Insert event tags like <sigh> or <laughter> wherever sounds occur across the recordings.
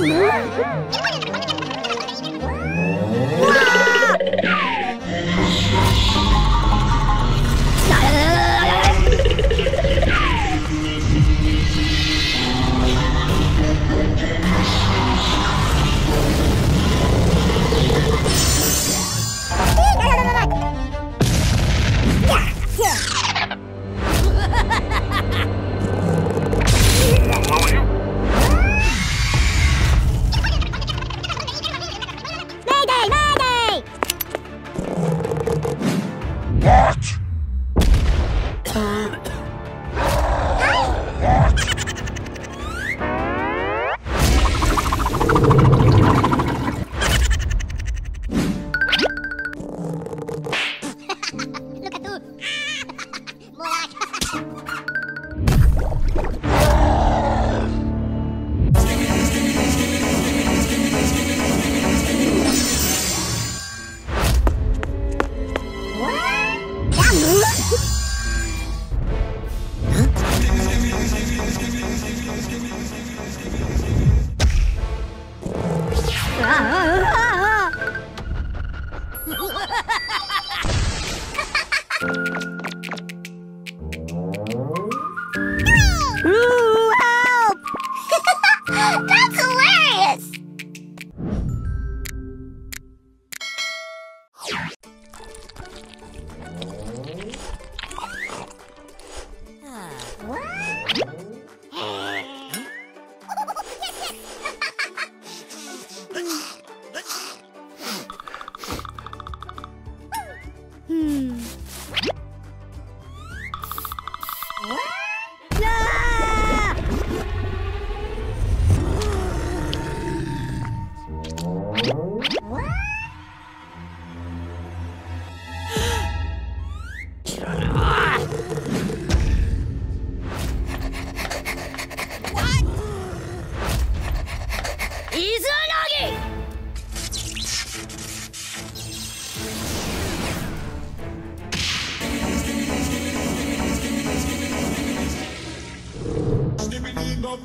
Uhum.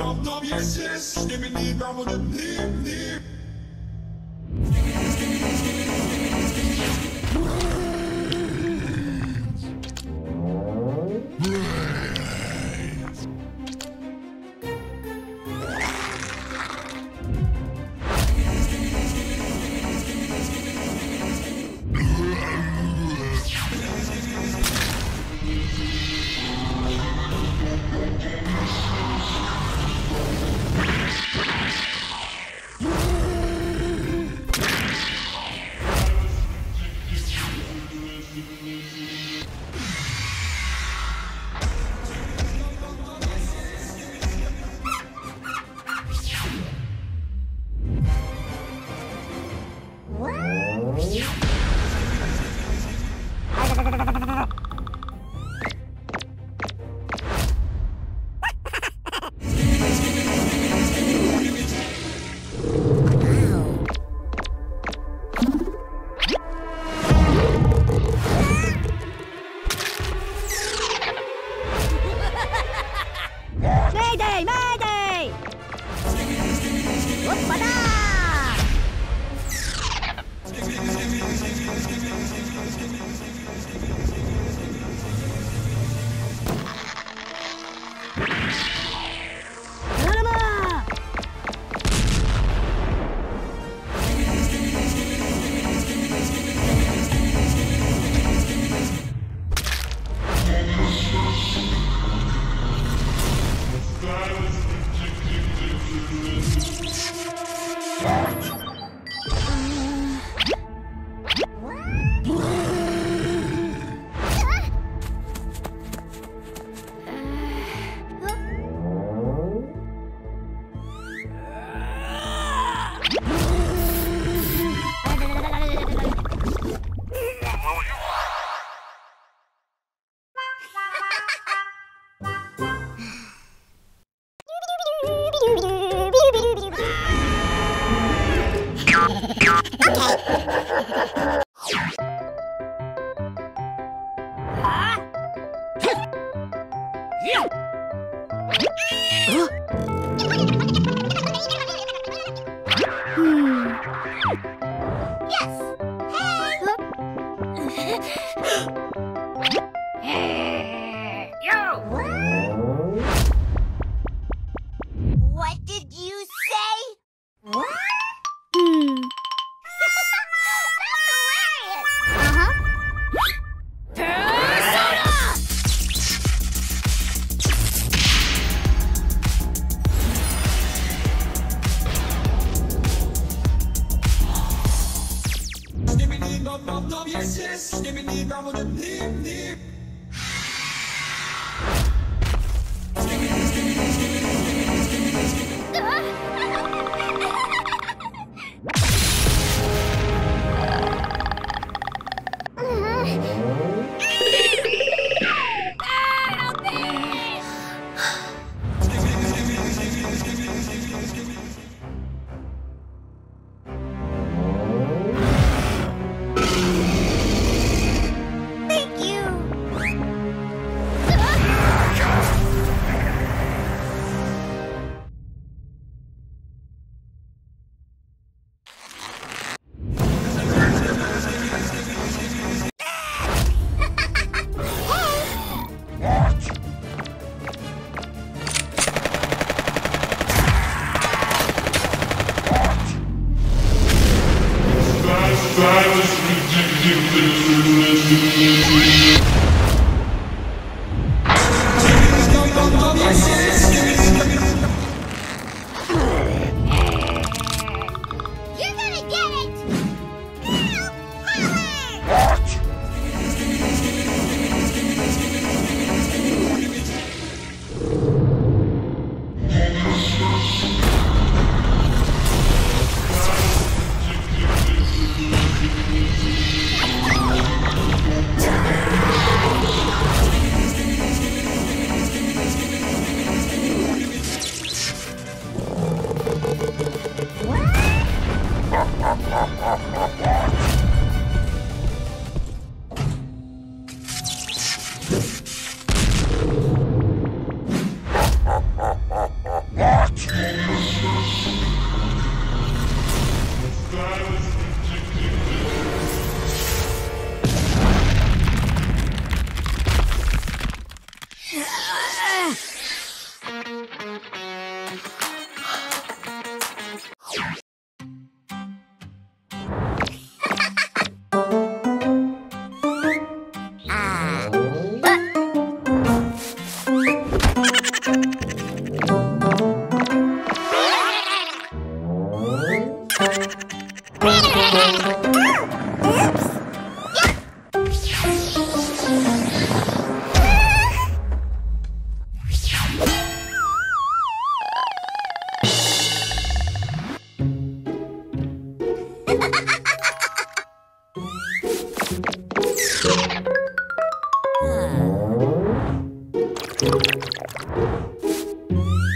up, up, up, yes, yes. Give me the ground with the. Música That was ridiculous. Power!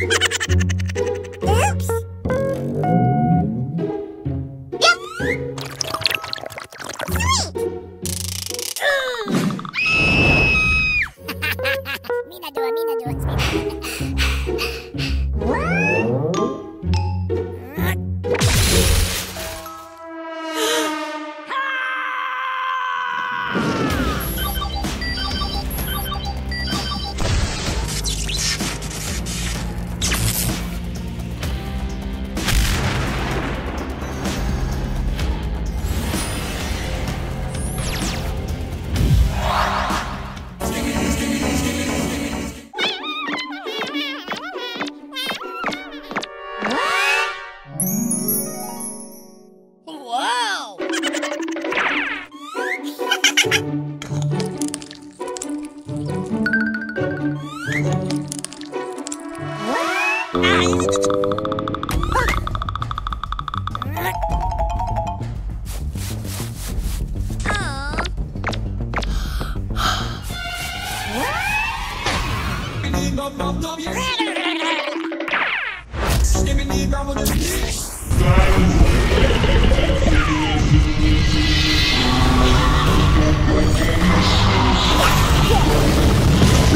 Oops! <laughs> Yep!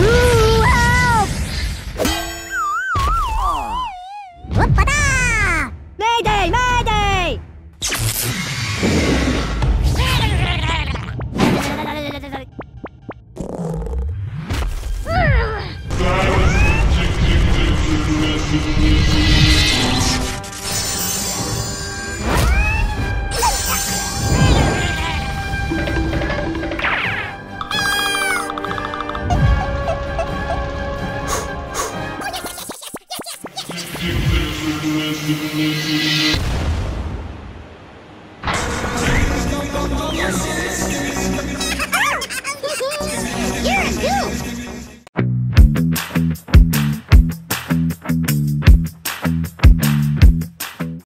Ooh,